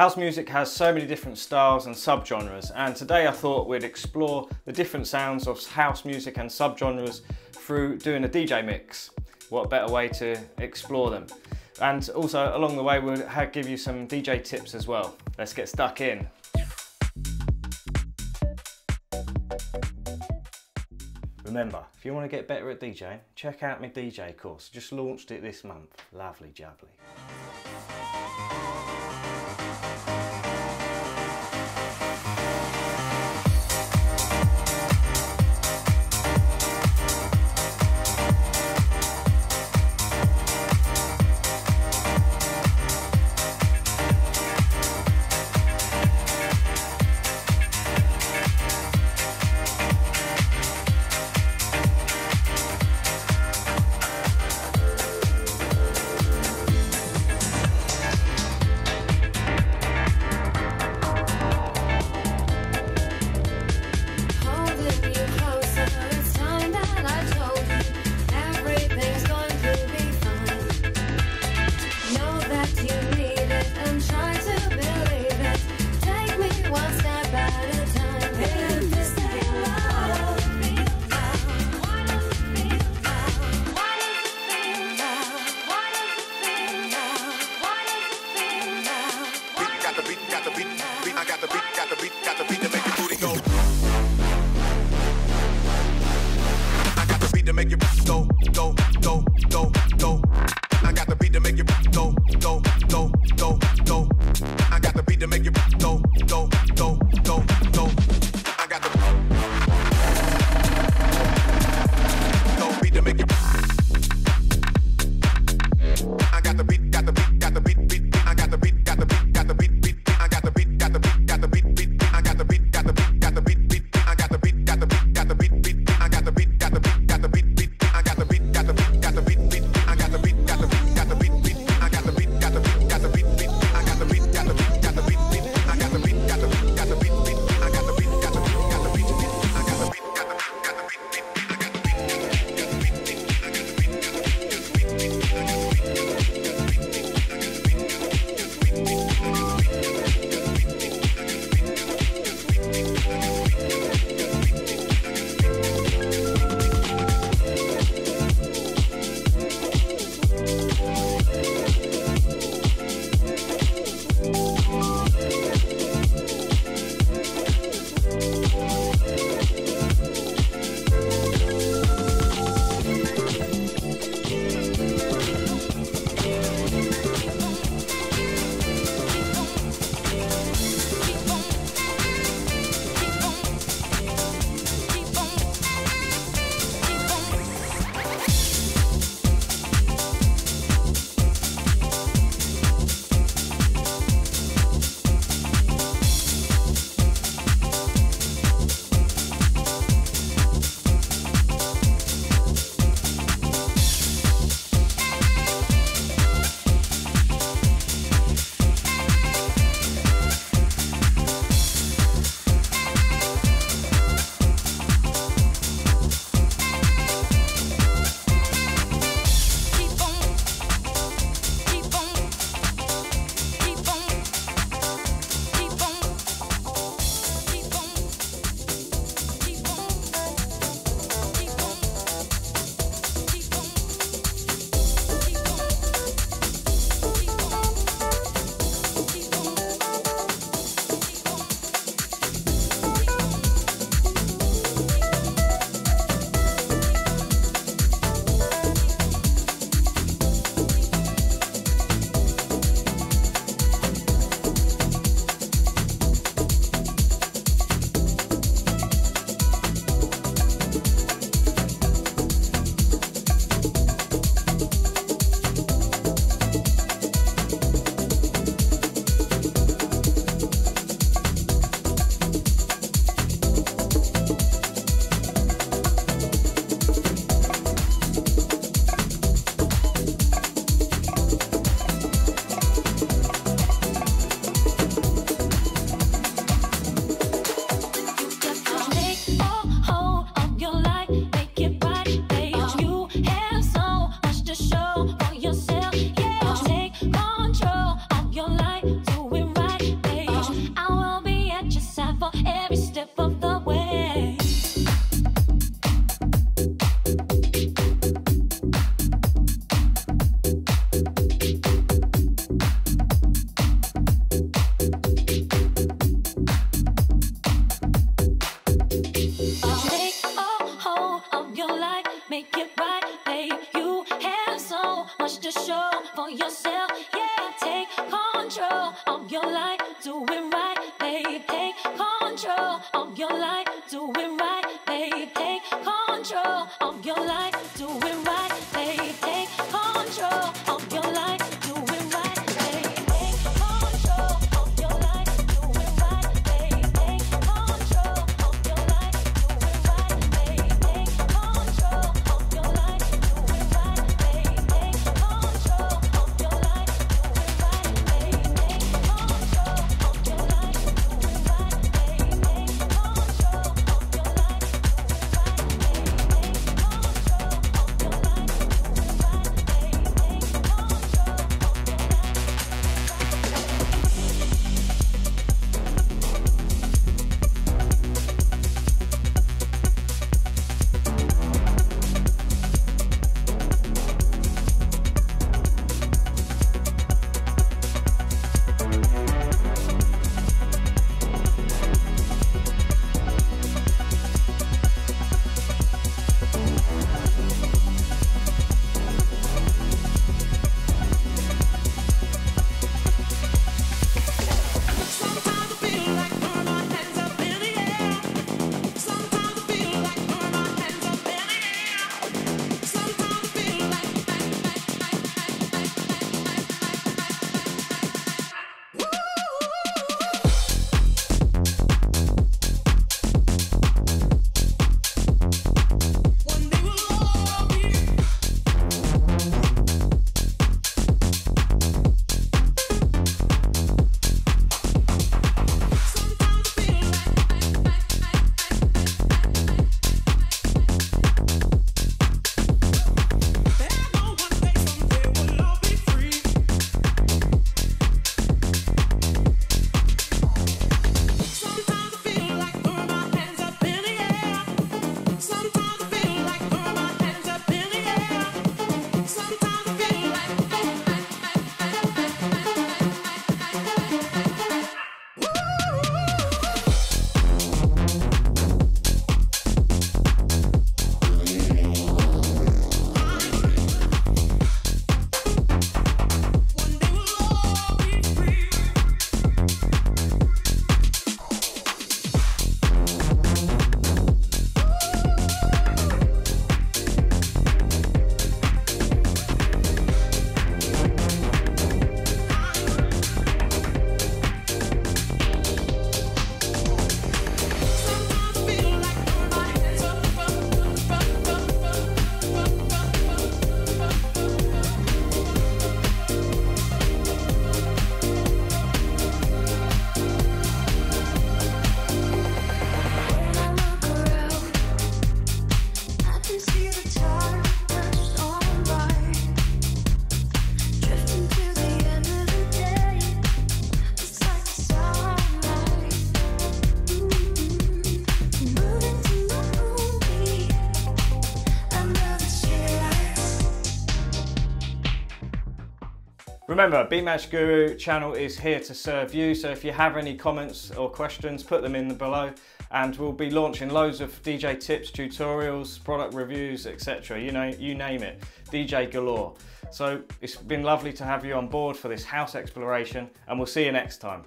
House music has so many different styles and subgenres and today I thought we'd explore the different sounds of house music and subgenres through doing a DJ mix. What better way to explore them. And also along the way we'll give you some DJ tips as well. Let's get stuck in. Remember, if you want to get better at DJ, check out my DJ course. Just launched it this month. Lovely jubbly. make it right, babe. You have so much to show for yourself. Yeah, take control of your life, do it right, babe. Take control of your life, do it right, babe. Take control of your life. Remember, Beatmatch Guru channel is here to serve you. So if you have any comments or questions, put them in the below. And we'll be launching loads of DJ tips, tutorials, product reviews, etc. You know, you name it. DJ galore. So it's been lovely to have you on board for this house exploration, and we'll see you next time.